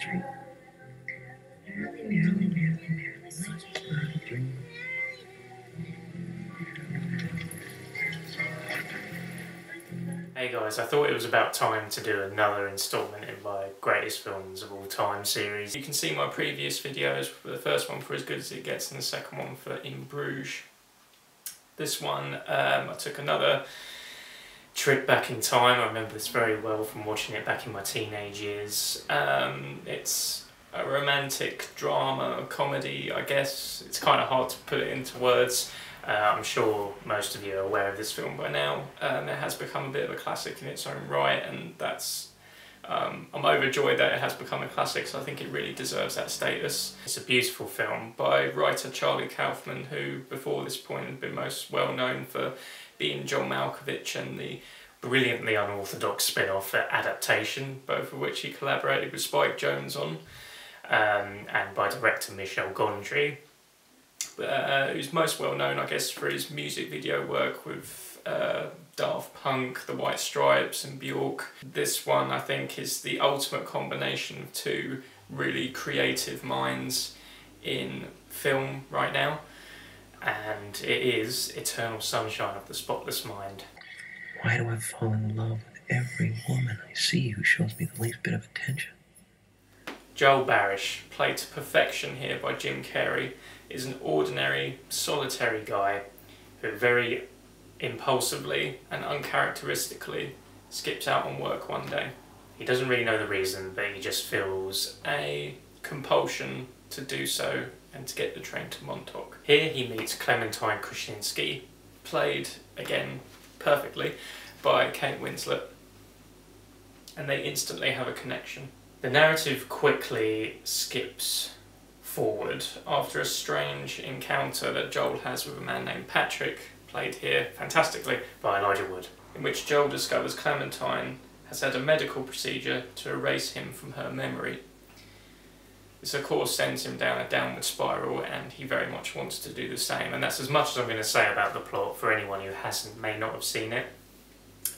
dream. Hey guys, I thought it was about time to do another instalment in my greatest films of all time series. You can see my previous videos, the first one for As Good As It Gets and the second one for In Bruges. This one, um, I took another trip back in time. I remember this very well from watching it back in my teenage years. Um, it's a romantic drama, comedy, I guess. It's kind of hard to put it into words. Uh, I'm sure most of you are aware of this film by now. Um, it has become a bit of a classic in its own right, and that's um, I'm overjoyed that it has become a classic, so I think it really deserves that status. It's a beautiful film by writer Charlie Kaufman, who before this point had been most well known for being John Malkovich and the brilliantly unorthodox spin-off adaptation, both of which he collaborated with Spike Jonze on, um, and by director Michel Gondry uh, who's most well known, I guess, for his music video work with uh, Daft Punk, The White Stripes, and Bjork. This one, I think, is the ultimate combination of two really creative minds in film right now, and it is Eternal Sunshine of the Spotless Mind. Why do I fall in love with every woman I see who shows me the least bit of attention? Joel Barish, played to perfection here by Jim Carrey, is an ordinary, solitary guy who very impulsively and uncharacteristically skips out on work one day. He doesn't really know the reason, but he just feels a compulsion to do so and to get the train to Montauk. Here he meets Clementine Kruczynski, played, again, perfectly, by Kate Winslet, and they instantly have a connection. The narrative quickly skips forward after a strange encounter that Joel has with a man named Patrick, played here fantastically by Elijah Wood, in which Joel discovers Clementine has had a medical procedure to erase him from her memory. This of course sends him down a downward spiral and he very much wants to do the same and that's as much as I'm going to say about the plot for anyone who hasn't, may not have seen it.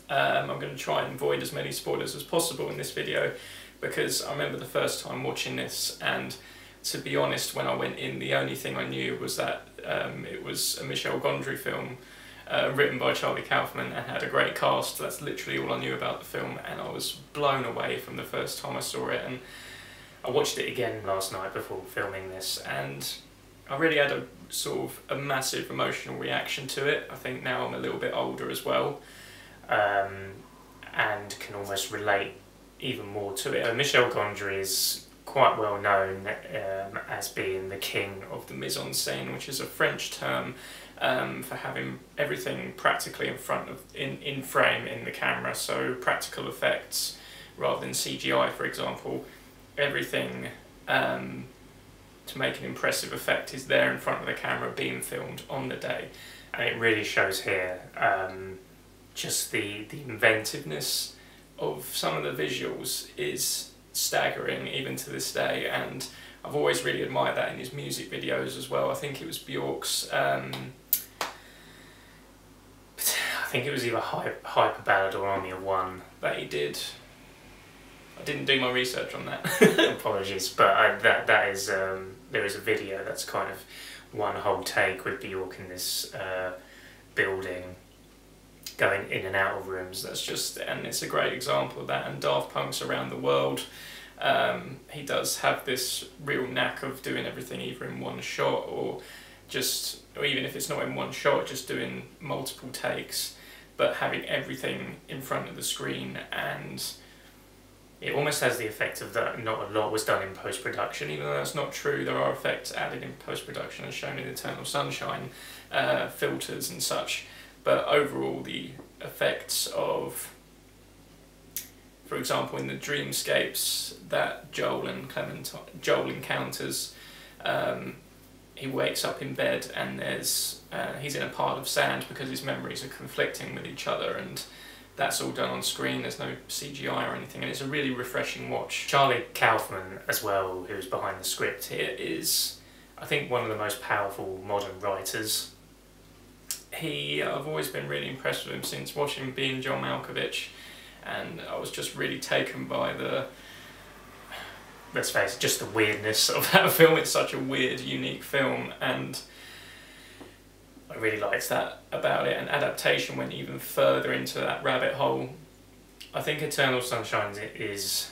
Um, I'm going to try and avoid as many spoilers as possible in this video because I remember the first time watching this and to be honest, when I went in, the only thing I knew was that um, it was a Michel Gondry film uh, written by Charlie Kaufman and had a great cast. That's literally all I knew about the film, and I was blown away from the first time I saw it. And I watched it again last night before filming this, and I really had a sort of a massive emotional reaction to it. I think now I'm a little bit older as well, um, and can almost relate even more to it. Uh, Michel Gondry is quite well known um, as being the king of the mise en scène, which is a French term um, for having everything practically in front of in, in frame in the camera. So practical effects rather than CGI, for example. Everything um, to make an impressive effect is there in front of the camera being filmed on the day, and it really shows here um, just the the inventiveness of some of the visuals is staggering even to this day and I've always really admired that in his music videos as well. I think it was Bjork's, um, I think it was either Hyper Ballad or Army of One that he did. I didn't do my research on that, apologies, but I, that that is, um, there is a video that's kind of one whole take with Bjork in this uh, building going in and out of rooms. That's just, and it's a great example of that. And Daft Punk's around the world. Um, he does have this real knack of doing everything either in one shot or just, or even if it's not in one shot, just doing multiple takes, but having everything in front of the screen and it almost has the effect of that not a lot was done in post production, even though that's not true. There are effects added in post production, as shown in Eternal Sunshine, uh, filters and such but overall the effects of for example in the dreamscapes that Joel and Clementine Joel encounters um, he wakes up in bed and there's uh, he's in a pile of sand because his memories are conflicting with each other and that's all done on screen, there's no CGI or anything, and it's a really refreshing watch. Charlie Kaufman, as well, who's behind the script here, is, I think, one of the most powerful modern writers he uh, I've always been really impressed with him since watching being John Malkovich and I was just really taken by the let's face it, just the weirdness of that film. It's such a weird, unique film, and I really liked that about it. And adaptation went even further into that rabbit hole. I think Eternal Sunshine is,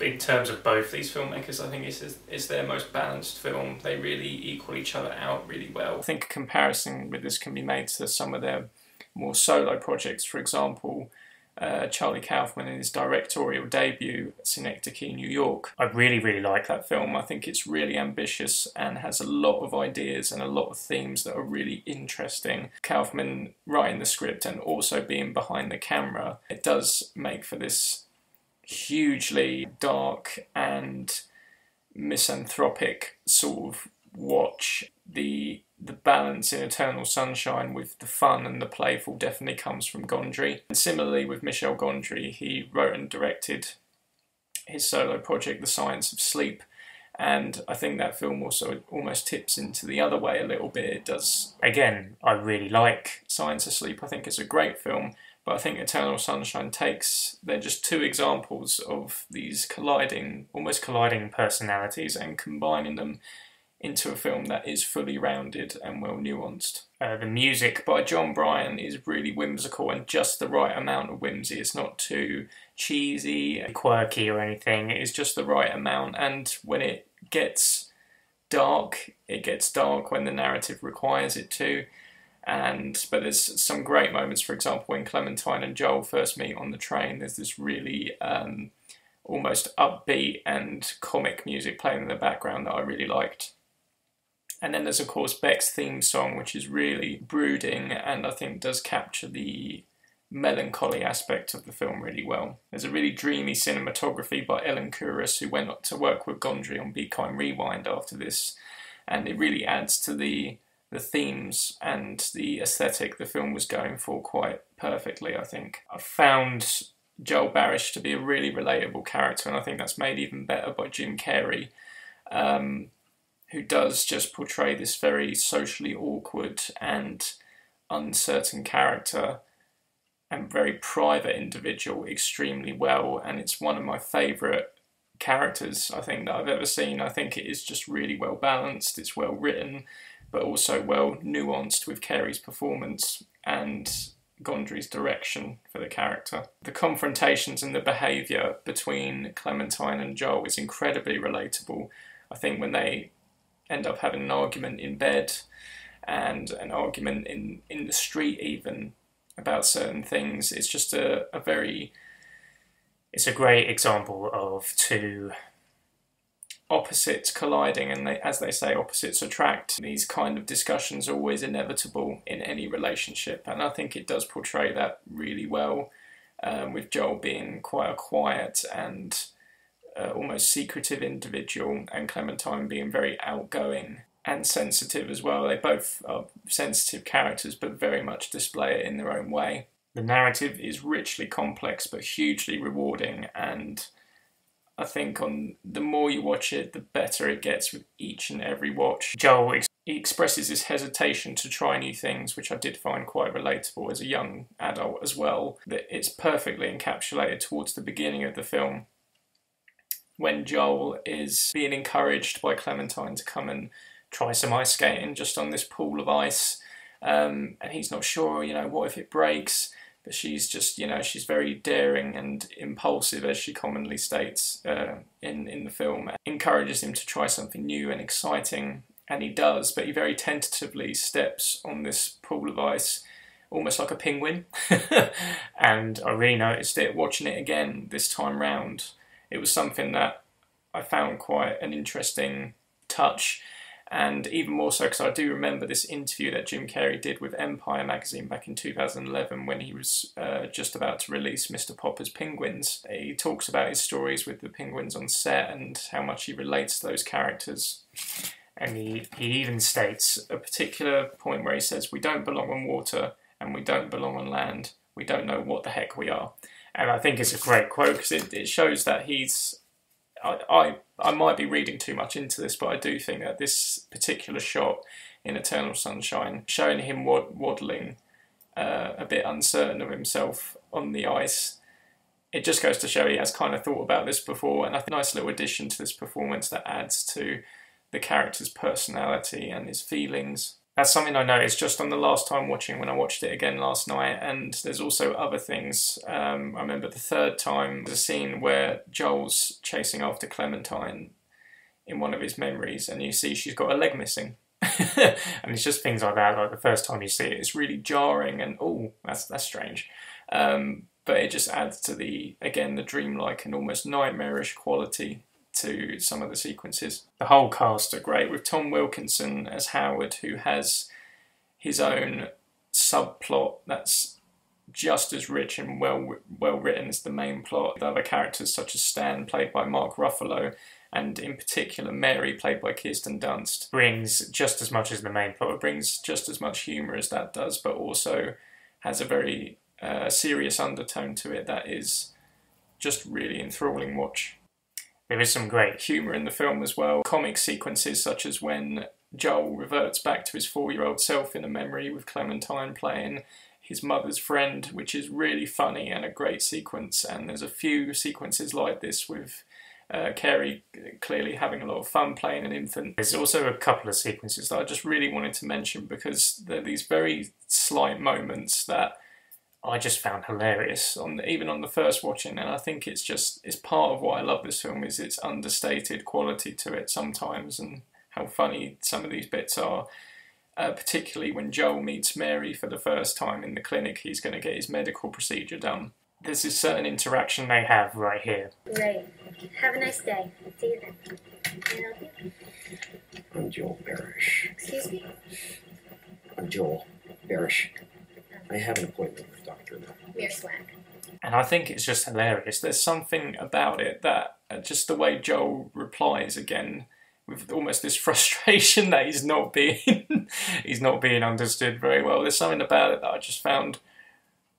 in terms of both these filmmakers, I think it's, it's their most balanced film. They really equal each other out really well. I think a comparison with this can be made to some of their more solo projects. For example, uh, Charlie Kaufman in his directorial debut, Synecdoche, New York. I really, really like that film. I think it's really ambitious and has a lot of ideas and a lot of themes that are really interesting. Kaufman writing the script and also being behind the camera, it does make for this hugely dark and misanthropic sort of watch. The the balance in Eternal Sunshine with the fun and the playful definitely comes from Gondry. And similarly with Michel Gondry, he wrote and directed his solo project, The Science of Sleep. And I think that film also almost tips into the other way a little bit. It does, again, I really like Science of Sleep. I think it's a great film. But I think Eternal Sunshine takes, they're just two examples of these colliding, almost colliding personalities and combining them into a film that is fully rounded and well nuanced. Uh, the music by Jon Brion is really whimsical and just the right amount of whimsy. It's not too cheesy, quirky, or anything. It's just the right amount. And when it gets dark, it gets dark when the narrative requires it to. And but there's some great moments. For example, when Clementine and Joel first meet on the train, there's this really um, almost upbeat and comic music playing in the background that I really liked. And then there's, of course, Beck's theme song, which is really brooding and I think does capture the melancholy aspect of the film really well. There's a really dreamy cinematography by Ellen Kuras, who went to work with Gondry on Be Kind Rewind after this, and it really adds to the the themes and the aesthetic the film was going for quite perfectly, I think. I found Joel Barish to be a really relatable character, and I think that's made even better by Jim Carrey. Um, who does just portray this very socially awkward and uncertain character and very private individual extremely well. And it's one of my favourite characters I think that I've ever seen. I think it is just really well balanced, it's well written, but also well nuanced with Carrey's performance and Gondry's direction for the character. The confrontations and the behaviour between Clementine and Joel is incredibly relatable. I think when they end up having an argument in bed and an argument in, in the street even about certain things. It's just a, a very it's a great example of two opposites colliding and they, as they say opposites attract these kind of discussions are always inevitable in any relationship and i think it does portray that really well um, with joel being quite a quiet and uh, almost secretive individual, and Clementine being very outgoing and sensitive as well. They both are sensitive characters, but very much display it in their own way. The narrative is richly complex, but hugely rewarding, and I think on the more you watch it, the better it gets with each and every watch. Joel ex- expresses his hesitation to try new things, which I did find quite relatable as a young adult as well. That it's perfectly encapsulated towards the beginning of the film when Joel is being encouraged by Clementine to come and try some ice skating just on this pool of ice. Um, and he's not sure, you know, what if it breaks? But she's just, you know, she's very daring and impulsive, as she commonly states uh, in, in the film. Encourages him to try something new and exciting, and he does, but he very tentatively steps on this pool of ice, almost like a penguin. and I really noticed it watching it again this time round it was something that I found quite an interesting touch. And even more so because I do remember this interview that Jim Carrey did with Empire magazine back in 2011 when he was uh, just about to release Mr. Popper's Penguins. He talks about his stories with the penguins on set and how much he relates to those characters. And he, he even states a particular point where he says, We don't belong on water and we don't belong on land. We don't know what the heck we are and I think it's a great quote because it, it shows that he's. I, I I might be reading too much into this, but I do think that this particular shot in Eternal Sunshine, showing him wad- waddling, uh, a bit uncertain of himself on the ice, it just goes to show he has kind of thought about this before, and I think a nice little addition to this performance that adds to the character's personality and his feelings. That's something I noticed just on the last time watching when I watched it again last night, and there's also other things. Um, I remember the third time, there's a scene where Joel's chasing after Clementine in one of his memories, and you see she's got a leg missing. and it's just things like that. Like the first time you see it, it's really jarring, and oh, that's that's strange. Um, but it just adds to the again the dreamlike and almost nightmarish quality to some of the sequences. The whole cast are great with Tom Wilkinson as Howard, who has his own subplot that's just as rich and well well written as the main plot. The other characters such as Stan, played by Mark Ruffalo, and in particular Mary, played by Kirsten Dunst, brings just as much as the main plot. It brings just as much humour as that does, but also has a very uh, serious undertone to it that is just really enthralling watch. There is some great humour in the film as well. Comic sequences such as when Joel reverts back to his four year old self in a memory with Clementine playing his mother's friend, which is really funny and a great sequence. And there's a few sequences like this with uh, clearly having a lot of fun playing an infant. There's also a couple of sequences that I just really wanted to mention because they're these very slight moments that I just found hilarious on the, even on the first watching, and I think it's just it's part of what I love this film is its understated quality to it sometimes, and how funny some of these bits are. Uh, particularly when Joel meets Mary for the first time in the clinic, he's going to get his medical procedure done. There's this certain interaction they have right here. Great. Have a nice day. See you then. Can I help you? I'm Joel Barish. Excuse me? I'm Joel Barish. I have an appointment with Dr. Mierzwiak. And I think it's just hilarious. There's something about it that uh, just the way Joel replies again with almost this frustration that he's not being he's not being understood very well. There's something about it that I just found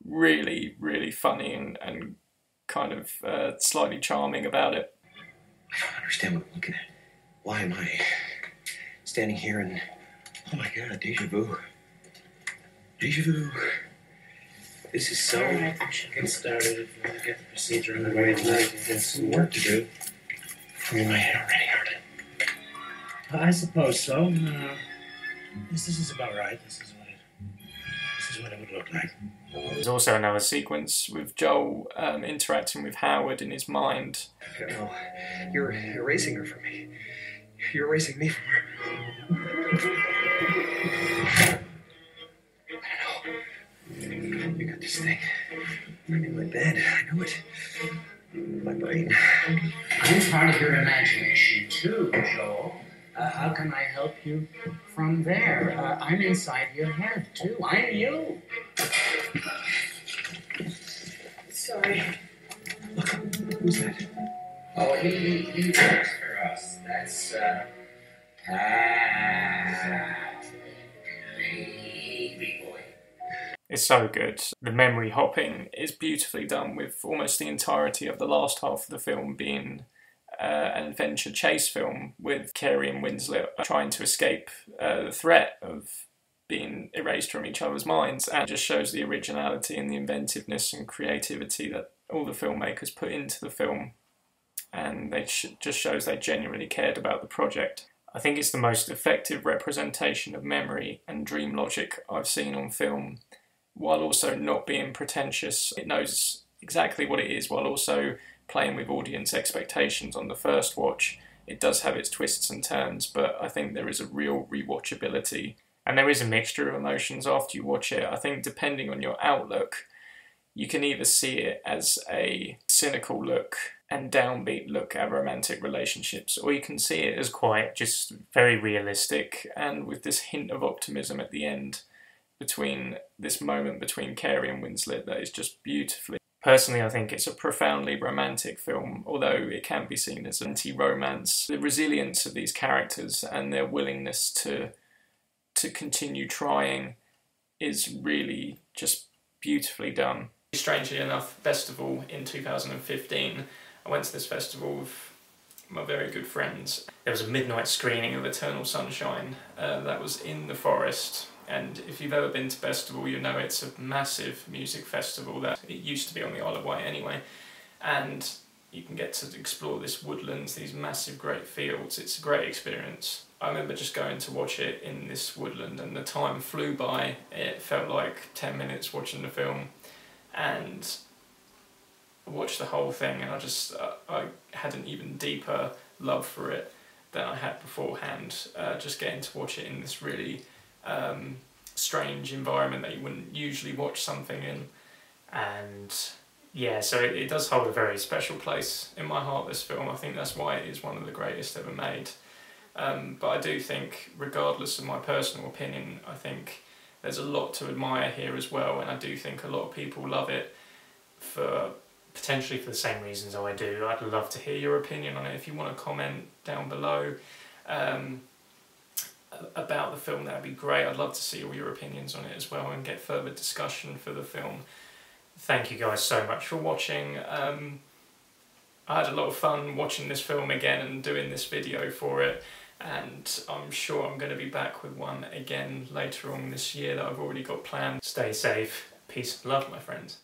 really, really funny and, and kind of uh, slightly charming about it. I don't understand what I'm looking at. Why am I standing here and oh my god, deja vu. Deja vu. This is so. Alright, we should get started if you want to get the procedure underway tonight. You've got some work to do. I'm in my head already, aren't I? I suppose so. Uh, this, this is about right. This is what it. This is what it would look like. There's also another sequence with Joel um, interacting with Howard in his mind. No, you're erasing her from me. You're erasing me from her. This thing. I'm in my bed. I know it. My brain. I'm part of your imagination too, Joel. Uh, how can I help you from there? Uh, I'm inside your head too. I'm you. Sorry. Look, who's that? Oh, he, he, he works for us. That's uh, Pat. It's so good. The memory hopping is beautifully done, with almost the entirety of the last half of the film being uh, an adventure chase film with Carrey and Winslet trying to escape uh, the threat of being erased from each other's minds, and just shows the originality and the inventiveness and creativity that all the filmmakers put into the film. And it sh- just shows they genuinely cared about the project. I think it's the most effective representation of memory and dream logic I've seen on film, while also not being pretentious. It knows exactly what it is, while also playing with audience expectations on the first watch. It does have its twists and turns, but I think there is a real rewatchability. And there is a mixture of emotions after you watch it. I think, depending on your outlook, you can either see it as a cynical look and downbeat look at romantic relationships, or you can see it as quite just very realistic and with this hint of optimism at the end between this moment between Carrey and Winslet that is just beautifully. Personally, I think it's a profoundly romantic film, although it can be seen as anti romance. The resilience of these characters and their willingness to to continue trying is really just beautifully done. Strangely enough, Bestival in 2015, I went to this festival with my very good friends. There was a midnight screening of Eternal Sunshine uh, that was in the forest. And if you've ever been to Bestival, you know it's a massive music festival that it used to be on the Isle of Wight anyway. and you can get to explore this woodlands, these massive great fields. It's a great experience. I remember just going to watch it in this woodland and the time flew by. It felt like 10 minutes watching the film and I watched the whole thing and I just uh, I had an even deeper love for it than I had beforehand. Uh, just getting to watch it in this really um, strange environment that you wouldn't usually watch something in and yeah, so it, it does hold a very special place in my heart, this film. I think that's why it is one of the greatest ever made. Um, but I do think, regardless of my personal opinion, I think there's a lot to admire here as well, and I do think a lot of people love it for potentially for the same reasons I do. I'd love to hear your opinion on it. If you want to comment down below um, about the film, that'd be great. I'd love to see all your opinions on it as well and get further discussion for the film thank you guys so much for watching. Um, I had a lot of fun watching this film again and doing this video for it and I'm sure I'm going to be back with one again later on this year that I've already got planned. Stay safe, peace and love my friends.